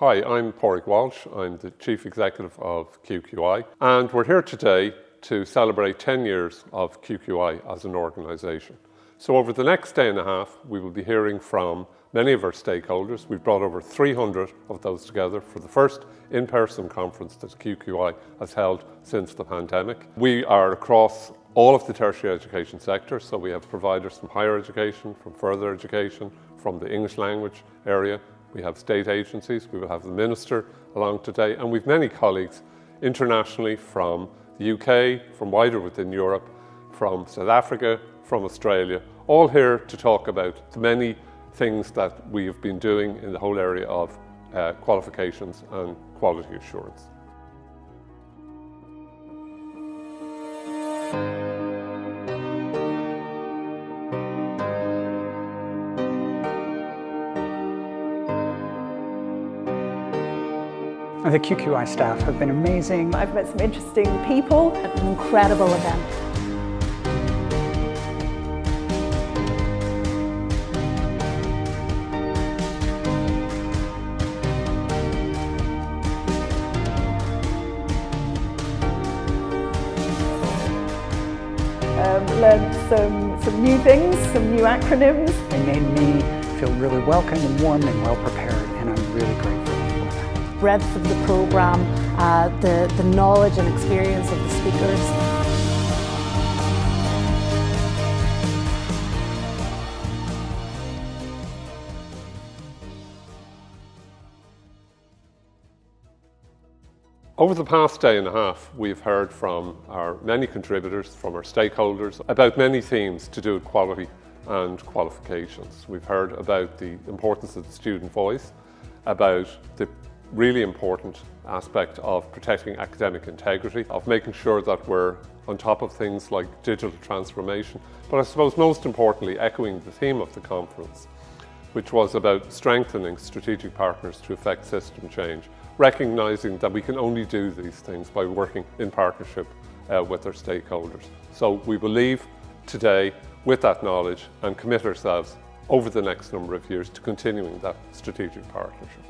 Hi, I'm Pádraig Walsh. I'm the Chief Executive of QQI, and we're here today to celebrate 10 years of QQI as an organisation. So, over the next day and a half, we will be hearing from many of our stakeholders. We've brought over 300 of those together for the first in person conference that QQI has held since the pandemic. We are across all of the tertiary education sector, so we have providers from higher education, from further education, from the English language area, we have state agencies, we will have the Minister along today, and we've many colleagues internationally from the UK, from wider within Europe, from South Africa, from Australia, all here to talk about the many things that we have been doing in the whole area of uh, qualifications and quality assurance. The QQI staff have been amazing. I've met some interesting people. At an incredible event. Um, learned some, some new things, some new acronyms. They made me feel really welcome and warm and well prepared, and I'm really grateful breadth of the program, uh, the, the knowledge and experience of the speakers. Over the past day and a half, we've heard from our many contributors, from our stakeholders, about many themes to do with quality and qualifications. We've heard about the importance of the student voice, about the really important aspect of protecting academic integrity, of making sure that we're on top of things like digital transformation, but I suppose most importantly, echoing the theme of the conference, which was about strengthening strategic partners to effect system change, recognising that we can only do these things by working in partnership uh, with our stakeholders. So we leave today with that knowledge and commit ourselves over the next number of years to continuing that strategic partnership.